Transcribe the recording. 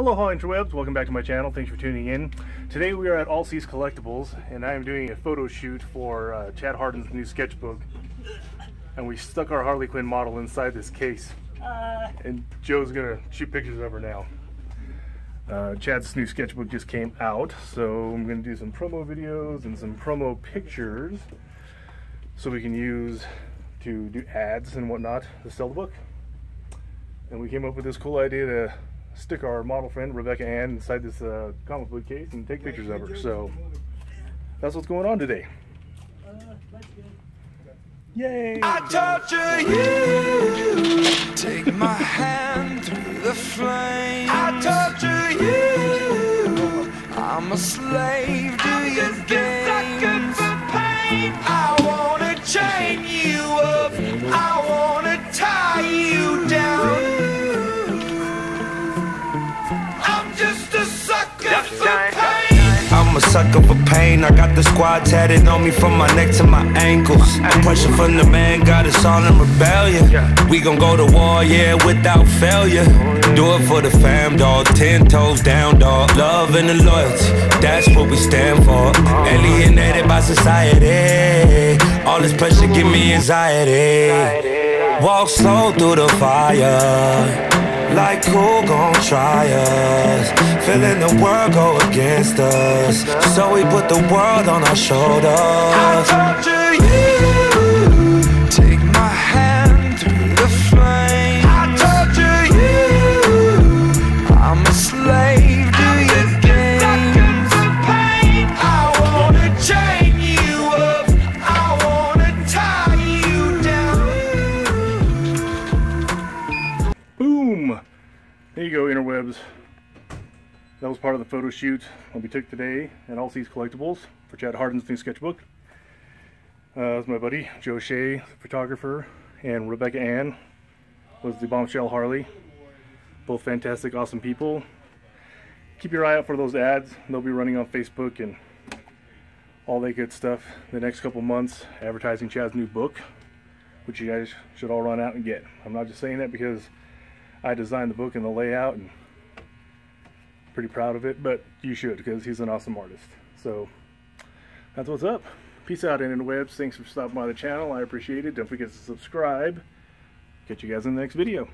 Aloha interwebs, welcome back to my channel, thanks for tuning in. Today we are at All C's Collectibles and I am doing a photo shoot for uh, Chad Hardin's new sketchbook. And we stuck our Harley Quinn model inside this case. Uh. And Joe's gonna shoot pictures of her now. Uh, Chad's new sketchbook just came out, so I'm gonna do some promo videos and some promo pictures so we can use to do ads and whatnot to sell the book. And we came up with this cool idea to stick our model friend Rebecca Ann inside this uh, comic book case and take pictures of her. So that's what's going on today. Yay! I torture you. Take my hand through the flame. I torture you. I'm a slave to your games. I wanna chain you up. I wanna tie you down. Sucker for pain. I got the squad tatted on me from my neck to my ankles. The pressure from the man got us all in rebellion. We gon' go to war, yeah, without failure. Do it for the fam, dog. Ten toes down, dog. Love and the loyalty, that's what we stand for. Alienated by society. All this pressure give me anxiety. Walk slow through the fire. Like who gon' try us? Feeling the world go against us. So we put the world on our shoulders. There you go, interwebs. That was part of the photo shoot that we took today at All C's Collectibles for Chad Hardin's new sketchbook. Uh, was my buddy Joe Achee, the photographer, and Rebecca Ann was the Bombshell Harley. Both fantastic, awesome people. Keep your eye out for those ads. They'll be running on Facebook and all that good stuff the next couple months advertising Chad's new book, which you guys should all run out and get. I'm not just saying that because I designed the book and the layout and pretty proud of it, but you should because he's an awesome artist. So that's what's up. Peace out, interwebs. Thanks for stopping by the channel. I appreciate it. Don't forget to subscribe. Catch you guys in the next video.